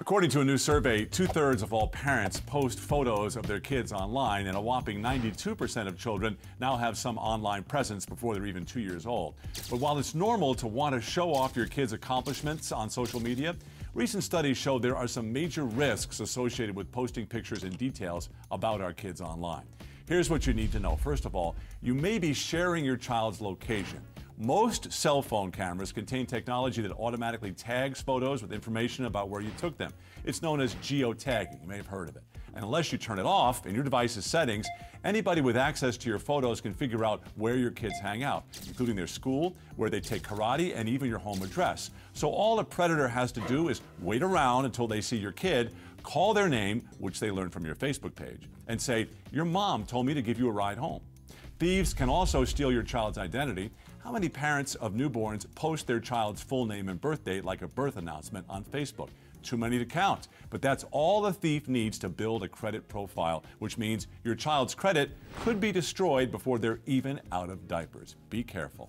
According to a new survey, two thirds of all parents post photos of their kids online, and a whopping 92% of children now have some online presence before they're even two years old. But while it's normal to want to show off your kids' accomplishments on social media, recent studies show there are some major risks associated with posting pictures and details about our kids online. Here's what you need to know. First of all, you may be sharing your child's location. Most cell phone cameras contain technology that automatically tags photos with information about where you took them. It's known as geotagging. You may have heard of it. And unless you turn it off in your device's settings, anybody with access to your photos can figure out where your kids hang out, including their school, where they take karate, and even your home address. So all a predator has to do is wait around until they see your kid, call their name, which they learn from your Facebook page, and say, Your mom told me to give you a ride home. Thieves can also steal your child's identity. How many parents of newborns post their child's full name and birth date like a birth announcement on Facebook? Too many to count. But that's all the thief needs to build a credit profile, which means your child's credit could be destroyed before they're even out of diapers. Be careful.